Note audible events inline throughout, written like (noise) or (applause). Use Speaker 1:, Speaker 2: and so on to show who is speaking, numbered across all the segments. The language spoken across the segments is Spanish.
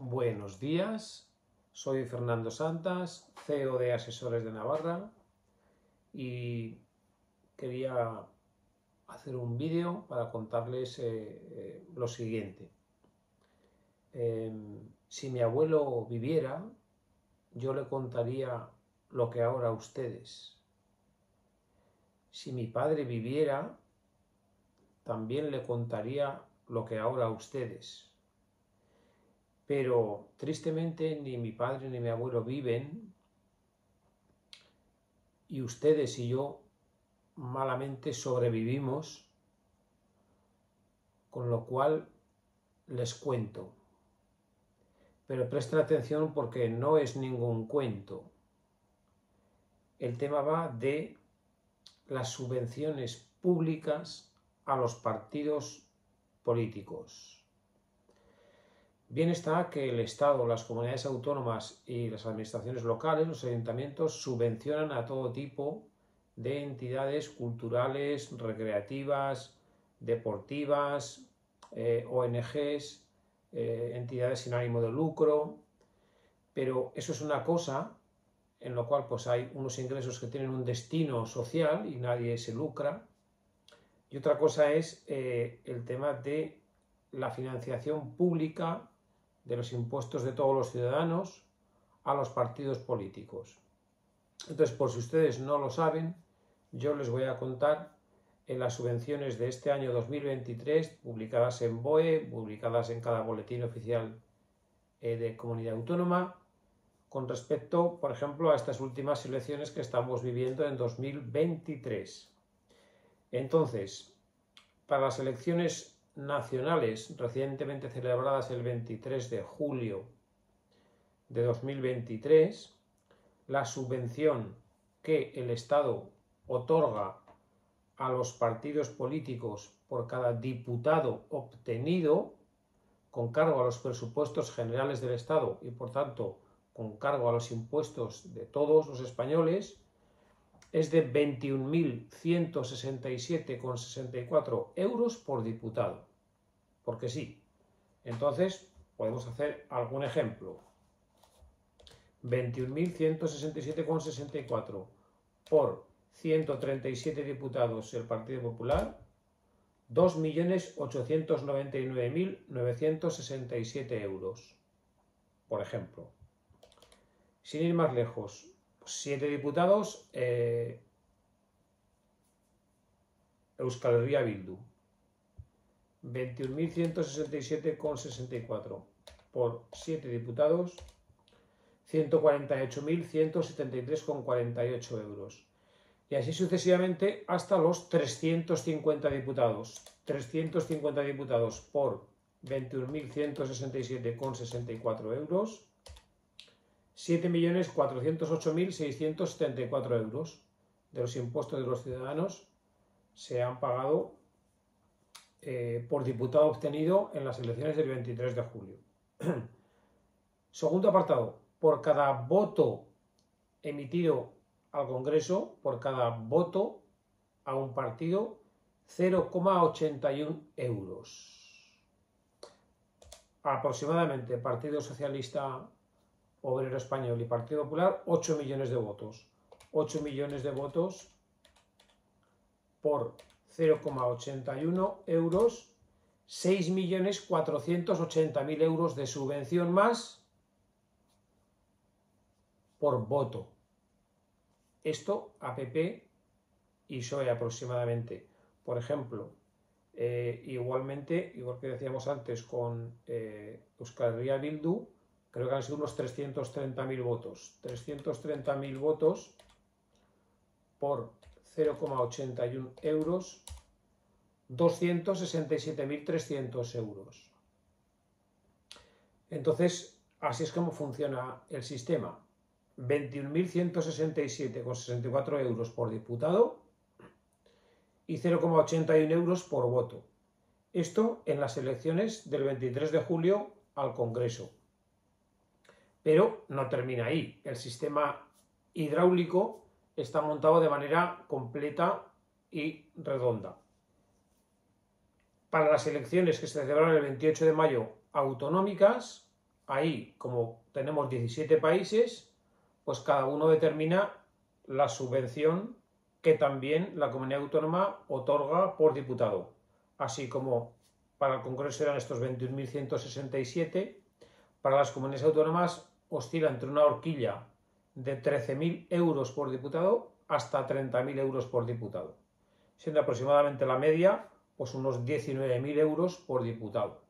Speaker 1: Buenos días, soy Fernando Santas, CEO de Asesores de Navarra y quería hacer un vídeo para contarles eh, eh, lo siguiente. Em, si mi abuelo viviera, yo le contaría lo que ahora ustedes. Si mi padre viviera, también le contaría lo que ahora ustedes pero tristemente ni mi padre ni mi abuelo viven y ustedes y yo malamente sobrevivimos, con lo cual les cuento. Pero presten atención porque no es ningún cuento. El tema va de las subvenciones públicas a los partidos políticos. Bien está que el Estado, las comunidades autónomas y las administraciones locales, los ayuntamientos, subvencionan a todo tipo de entidades culturales, recreativas, deportivas, eh, ONGs, eh, entidades sin ánimo de lucro, pero eso es una cosa en lo cual pues hay unos ingresos que tienen un destino social y nadie se lucra, y otra cosa es eh, el tema de la financiación pública de los impuestos de todos los ciudadanos a los partidos políticos. Entonces, por si ustedes no lo saben, yo les voy a contar en las subvenciones de este año 2023, publicadas en BOE, publicadas en cada boletín oficial eh, de comunidad autónoma, con respecto, por ejemplo, a estas últimas elecciones que estamos viviendo en 2023. Entonces, para las elecciones nacionales recientemente celebradas el 23 de julio de 2023, la subvención que el Estado otorga a los partidos políticos por cada diputado obtenido con cargo a los presupuestos generales del Estado y por tanto con cargo a los impuestos de todos los españoles es de 21.167,64 euros por diputado porque sí. Entonces, podemos hacer algún ejemplo. 21.167,64 por 137 diputados el Partido Popular, 2.899.967 euros, por ejemplo. Sin ir más lejos, 7 diputados, eh, Euskal Herria Bildu, 21.167,64 por 7 diputados, 148.173,48 euros. Y así sucesivamente hasta los 350 diputados. 350 diputados por 21.167,64 euros. 7.408.674 euros de los impuestos de los ciudadanos se han pagado eh, por diputado obtenido en las elecciones del 23 de julio. (clears throat) Segundo apartado, por cada voto emitido al Congreso, por cada voto a un partido, 0,81 euros. Aproximadamente Partido Socialista Obrero Español y Partido Popular, 8 millones de votos. 8 millones de votos por 0,81 euros, 6.480.000 euros de subvención más por voto. Esto a y PSOE aproximadamente. Por ejemplo, eh, igualmente, igual que decíamos antes con eh, Euskal Herria Bildu, creo que han sido unos 330.000 votos. 330.000 votos por 0,81 euros, 267.300 euros. Entonces, así es como funciona el sistema. 21.167,64 euros por diputado y 0,81 euros por voto. Esto en las elecciones del 23 de julio al Congreso. Pero no termina ahí. El sistema hidráulico está montado de manera completa y redonda. Para las elecciones que se celebraron el 28 de mayo autonómicas, ahí, como tenemos 17 países, pues cada uno determina la subvención que también la comunidad autónoma otorga por diputado. Así como para el Congreso eran estos 21.167, para las comunidades autónomas oscila entre una horquilla de 13.000 euros por diputado hasta 30.000 euros por diputado, siendo aproximadamente la media pues unos 19.000 euros por diputado.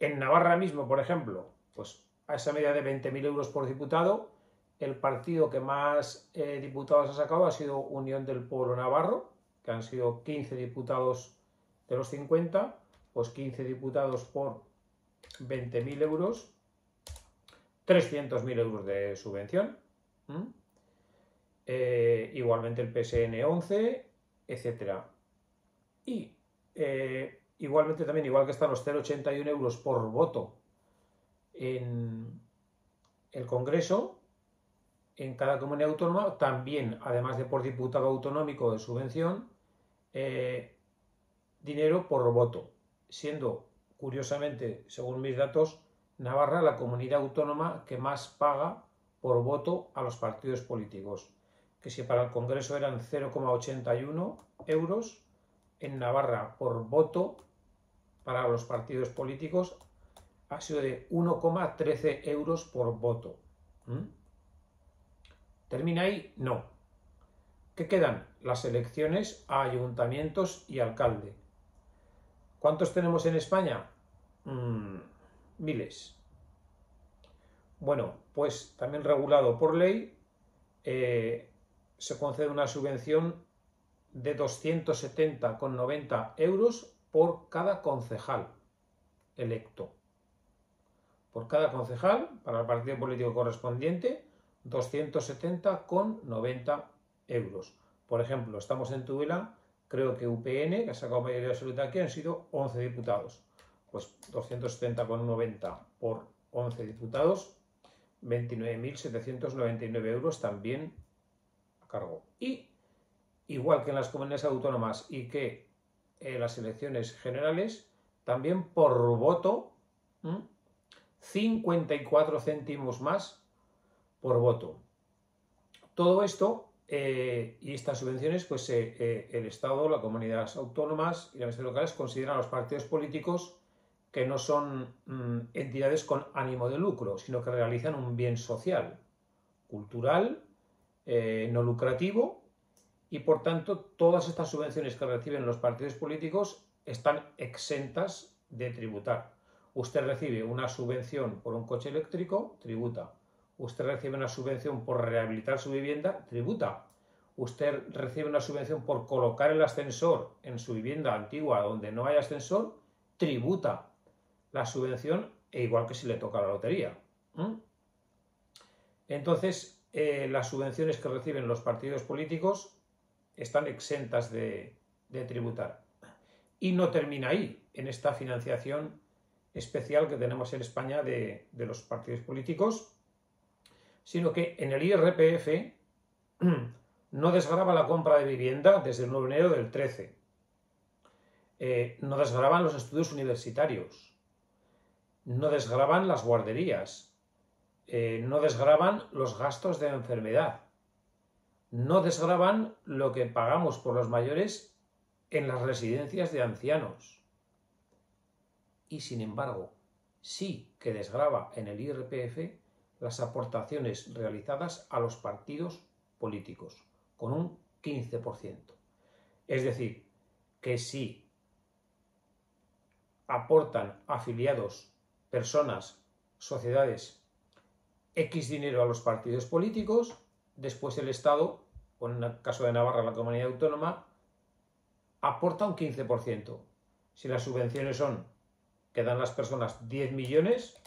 Speaker 1: En Navarra mismo, por ejemplo, pues a esa media de 20.000 euros por diputado, el partido que más eh, diputados ha sacado ha sido Unión del Pueblo Navarro, que han sido 15 diputados de los 50, pues 15 diputados por 20.000 euros, 300.000 euros de subvención. Eh, igualmente el PSN 11, etcétera. Y eh, igualmente también, igual que están los 0,81 euros por voto en el Congreso, en cada comunidad autónoma, también, además de por diputado autonómico de subvención, eh, dinero por voto, siendo, curiosamente, según mis datos, Navarra la comunidad autónoma que más paga por voto a los partidos políticos, que si para el Congreso eran 0,81 euros, en Navarra por voto para los partidos políticos ha sido de 1,13 euros por voto. ¿Mm? ¿Termina ahí? No. ¿Qué quedan? Las elecciones a ayuntamientos y alcalde. ¿Cuántos tenemos en España? Mm, miles. Bueno, pues también regulado por ley, eh, se concede una subvención de 270,90 euros por cada concejal electo. Por cada concejal, para el partido político correspondiente, 270,90 euros. Por ejemplo, estamos en Tudela, creo que UPN, que ha sacado mayoría absoluta aquí, han sido 11 diputados. Pues 270,90 por 11 diputados, 29.799 euros también a cargo. Y igual que en las comunidades autónomas y que en las elecciones generales, también por voto, 54 céntimos más por voto. Todo esto eh, y estas subvenciones, pues eh, eh, el Estado, las comunidades autónomas y las locales consideran a los partidos políticos que no son mm, entidades con ánimo de lucro, sino que realizan un bien social, cultural, no lucrativo y por tanto todas estas subvenciones que reciben los partidos políticos están exentas de tributar. Usted recibe una subvención por un coche eléctrico, tributa. Usted recibe una subvención por rehabilitar su vivienda, tributa. Usted recibe una subvención por colocar el ascensor en su vivienda antigua donde no hay ascensor, tributa la subvención e igual que si le toca la lotería. Entonces, eh, las subvenciones que reciben los partidos políticos están exentas de, tributar. Y no termina ahí, en esta financiación especial que tenemos en España de, los partidos políticos, sino que en el IRPF (clears throat) no desgraba la compra de vivienda desde el 9 de enero del 13. Eh, no desgraban los estudios universitarios. No desgraban las guarderías. Eh, no desgraban los gastos de enfermedad no desgraban lo que pagamos por los mayores en las residencias de ancianos. Y sin embargo, sí que desgrava en el IRPF las aportaciones realizadas a los partidos políticos, con un 15%. Es decir, que si aportan afiliados, personas, sociedades, X dinero a los partidos políticos, después el Estado en el caso de Navarra, la comunidad autónoma, aporta un 15%. Si las subvenciones son que dan las personas 10 millones,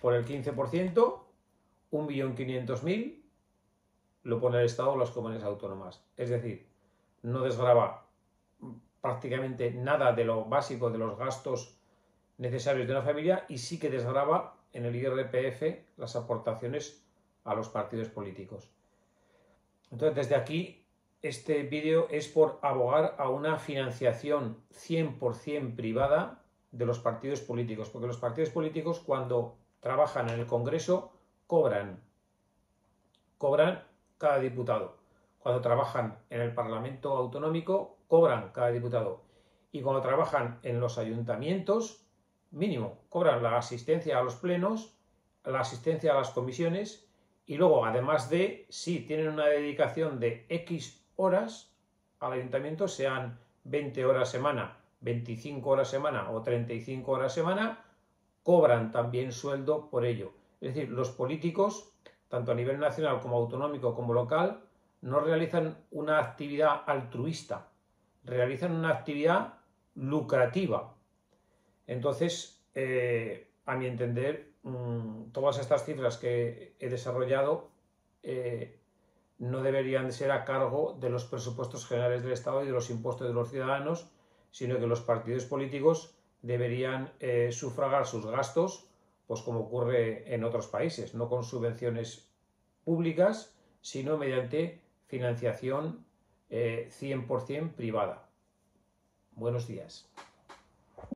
Speaker 1: por el 15%, 1.500.000 lo pone el Estado o las comunidades autónomas. Es decir, no desgrava prácticamente nada de lo básico de los gastos necesarios de una familia y sí que desgrava en el IRPF las aportaciones a los partidos políticos. Entonces, desde aquí, este vídeo es por abogar a una financiación 100% privada de los partidos políticos, porque los partidos políticos cuando trabajan en el Congreso cobran, cobran cada diputado. Cuando trabajan en el Parlamento Autonómico cobran cada diputado. Y cuando trabajan en los ayuntamientos, mínimo, cobran la asistencia a los plenos, la asistencia a las comisiones y luego, además de, si tienen una dedicación de X horas al ayuntamiento, sean 20 horas semana, 25 horas semana o 35 horas semana, cobran también sueldo por ello. Es decir, los políticos, tanto a nivel nacional como autonómico como local, no realizan una actividad altruista, realizan una actividad lucrativa. Entonces, eh, a mi entender, mm, todas estas cifras que he desarrollado eh, no deberían ser a cargo de los presupuestos generales del Estado y de los impuestos de los ciudadanos, sino que los partidos políticos deberían eh, sufragar sus gastos, pues como ocurre en otros países, no con subvenciones públicas, sino mediante financiación 100% eh, privada. Buenos días.